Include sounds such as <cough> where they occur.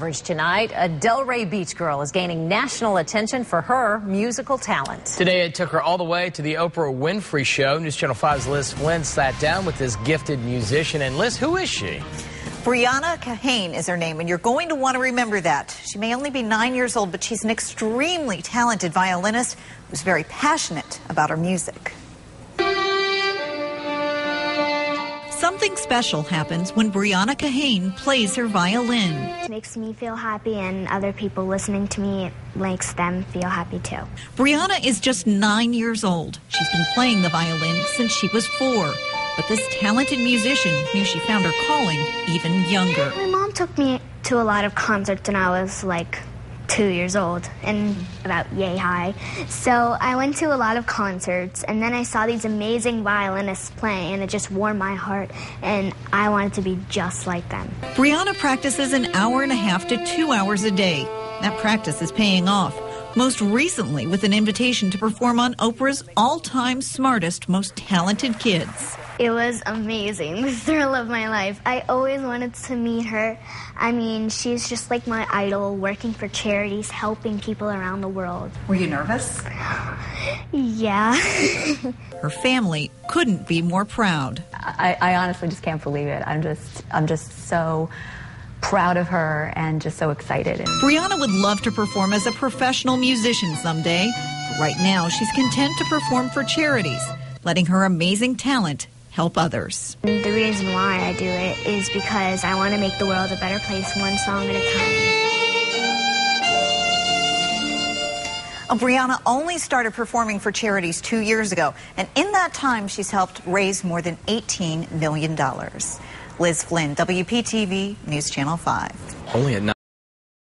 Coverage tonight, a Delray Beach girl is gaining national attention for her musical talent. Today, it took her all the way to the Oprah Winfrey Show. News Channel 5's Liz Flynn sat down with this gifted musician. And Liz, who is she? Brianna Kahane is her name, and you're going to want to remember that. She may only be nine years old, but she's an extremely talented violinist who's very passionate about her music. Something special happens when Brianna Kahane plays her violin. It makes me feel happy, and other people listening to me it makes them feel happy too. Brianna is just nine years old. She's been playing the violin since she was four. But this talented musician knew she found her calling even younger. My mom took me to a lot of concerts when I was like two years old and about yay high. So I went to a lot of concerts and then I saw these amazing violinists play and it just warmed my heart and I wanted to be just like them. Brianna practices an hour and a half to two hours a day. That practice is paying off. Most recently, with an invitation to perform on Oprah's all time smartest, most talented kids. It was amazing, <laughs> the thrill of my life. I always wanted to meet her. I mean, she's just like my idol, working for charities, helping people around the world. Were you nervous? Yeah. <laughs> Her family couldn't be more proud. I, I honestly just can't believe it. I'm just, I'm just so proud of her and just so excited. Brianna would love to perform as a professional musician someday. But right now, she's content to perform for charities, letting her amazing talent help others. The reason why I do it is because I want to make the world a better place one song at a time. Uh, Brianna only started performing for charities two years ago, and in that time, she's helped raise more than $18 million. Liz Flynn, WPTV News Channel 5. Only at